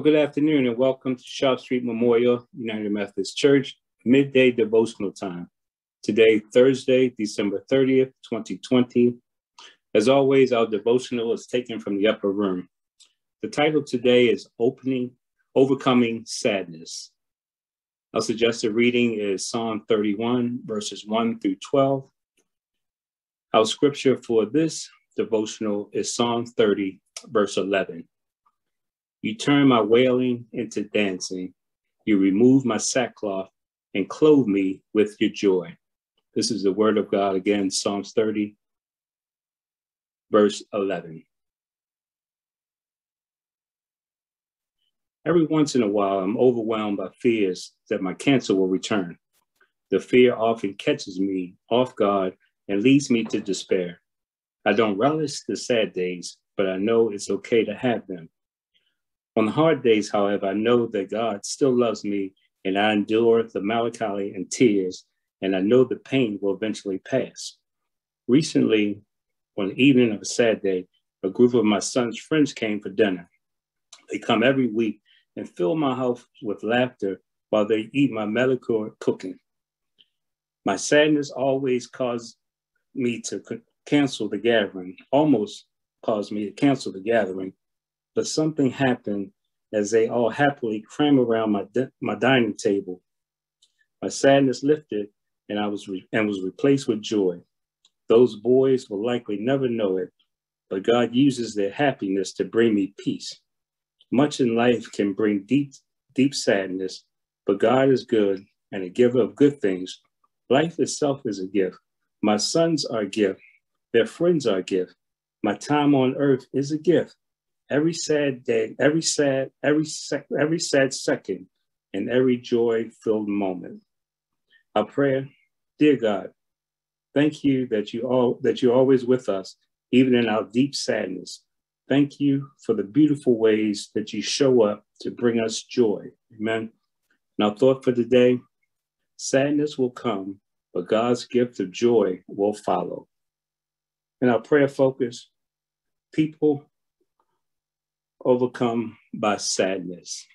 Well, good afternoon and welcome to Sharp Street Memorial United Methodist Church midday devotional time. Today, Thursday, December 30th, 2020. As always, our devotional is taken from the upper room. The title today is Opening, Overcoming Sadness. Our suggested reading is Psalm 31, verses 1 through 12. Our scripture for this devotional is Psalm 30, verse 11. You turn my wailing into dancing. You remove my sackcloth and clothe me with your joy. This is the word of God again, Psalms 30, verse 11. Every once in a while, I'm overwhelmed by fears that my cancer will return. The fear often catches me off guard and leads me to despair. I don't relish the sad days, but I know it's okay to have them. On hard days, however, I know that God still loves me and I endure the melancholy and tears, and I know the pain will eventually pass. Recently, on the evening of a sad day, a group of my son's friends came for dinner. They come every week and fill my house with laughter while they eat my medical cooking. My sadness always caused me to cancel the gathering, almost caused me to cancel the gathering but something happened as they all happily cram around my, my dining table. My sadness lifted and I was and was replaced with joy. Those boys will likely never know it, but God uses their happiness to bring me peace. Much in life can bring deep, deep sadness, but God is good and a giver of good things. Life itself is a gift. My sons are a gift. Their friends are a gift. My time on earth is a gift every sad day, every sad, every sec, every sad second, and every joy-filled moment. Our prayer, dear God, thank you that you all that you're always with us, even in our deep sadness. Thank you for the beautiful ways that you show up to bring us joy. Amen. Our thought for today, sadness will come, but God's gift of joy will follow. And our prayer focus, people overcome by sadness.